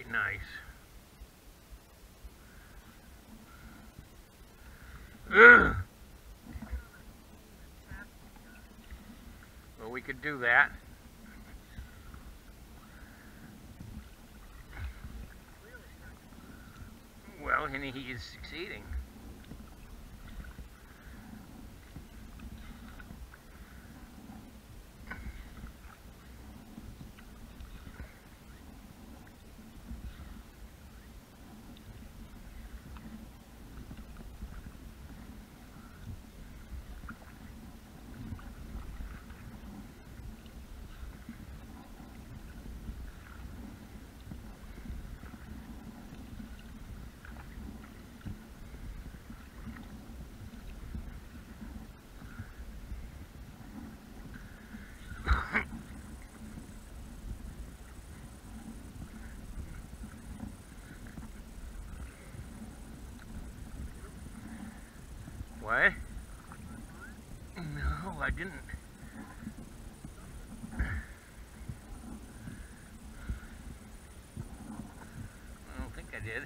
quite nice. Ugh. Well, we could do that. Well, and he is succeeding. What? No, I didn't. I don't think I did.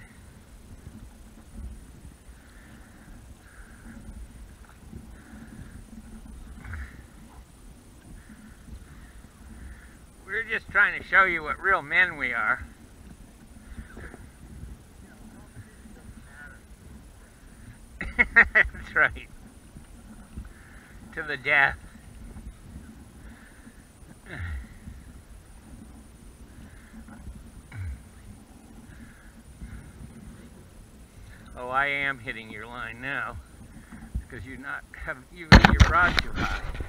We're just trying to show you what real men we are. That's right. To the death. Oh, I am hitting your line now because you're not have you got your rod too high.